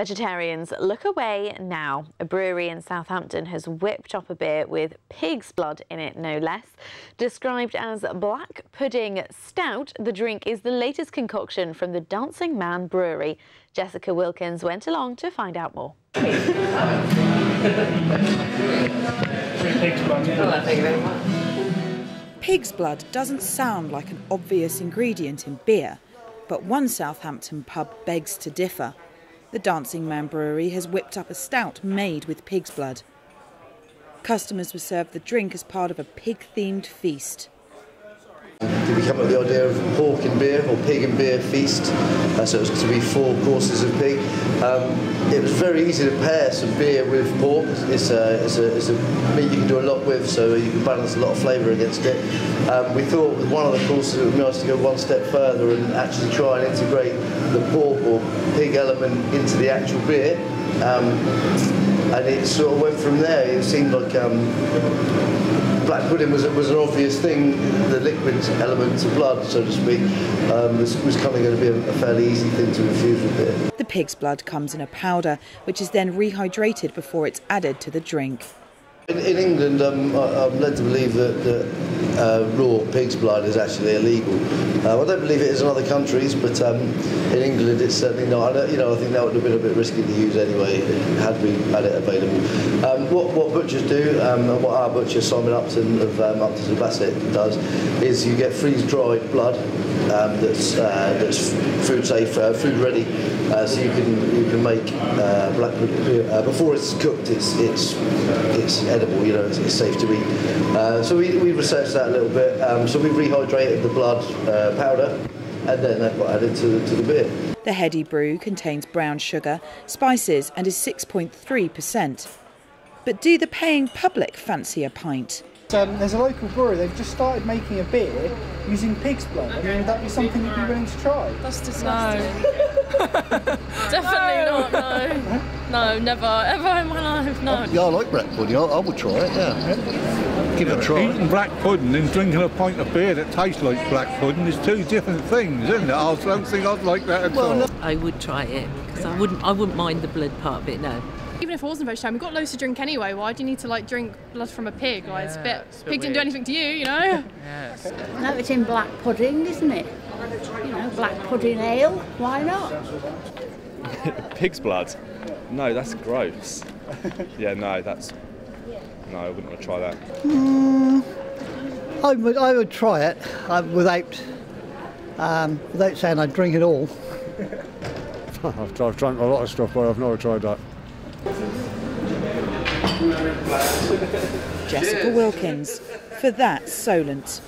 Vegetarians, look away now. A brewery in Southampton has whipped up a beer with pig's blood in it, no less. Described as black pudding stout, the drink is the latest concoction from the Dancing Man Brewery. Jessica Wilkins went along to find out more. Pig's blood doesn't sound like an obvious ingredient in beer, but one Southampton pub begs to differ. The Dancing Man Brewery has whipped up a stout made with pig's blood. Customers were served the drink as part of a pig themed feast. Did we come up with the idea of pork and beer or pig and beer feast? Uh, so it was to be four courses of pig. Um, it was very easy to pair some beer with pork. It's a, it's, a, it's a meat you can do a lot with, so you can balance a lot of flavour against it. Um, we thought with one of the courses it would be nice to go one step further and actually try and integrate the pork or pig element into the actual beer. Um, and it sort of went from there. It seemed like um, black pudding was, was an obvious thing. The liquid element of blood, so to speak, um, was, was kind of going to be a, a fairly easy thing to infuse with beer. The pig's blood comes in a powder, which is then rehydrated before it's added to the drink. In, in England, um, I, I'm led to believe that, that uh, raw pig's blood is actually illegal. Uh, I don't believe it is in other countries, but um, in England it's certainly not. I you know, I think that would have been a bit risky to use anyway had we had it available. Um, what, what butchers do, um, and what our butcher Simon Upton of um, Upton's Bassett does, is you get freeze-dried blood um, that's uh, that's food safe, uh, food ready, uh, so you can you can make uh, black pudding uh, before it's cooked. It's it's it's edible, you know, it's, it's safe to eat. Uh, so we, we researched that a little bit. Um, so we've rehydrated the blood uh, powder, and then that got added to, to the beer. The heady brew contains brown sugar, spices, and is 6.3%. But do the paying public fancy a pint? Um, there's a local brewery, they've just started making a beer using pig's blood. I mean, would that be something you'd be willing to try? That's disgusting. Definitely not, no. No, never, ever in my life, no. Yeah, I like black pudding. I, I would try it, yeah. Give it a try. Eating black pudding and drinking a pint of beer that tastes like black pudding is two different things, isn't it? I don't think I'd like that at all. I would try it because I wouldn't. I wouldn't mind the blood part of it. No. Even if it wasn't vegetarian, we've got loads to drink anyway. Why do you need to like drink blood from a pig? Like it's a bit. it's a bit pig didn't do anything to you, you know. Yes. No, it's in black pudding, isn't it? You know, black pudding ale. Why not? Pig's blood? No, that's gross. Yeah, no, that's. No, I wouldn't want to try that. I would, I would try it uh, without, um, without saying I'd drink it all. I've, I've drunk a lot of stuff, but I've never tried that. Jessica Wilkins. For that, Solent.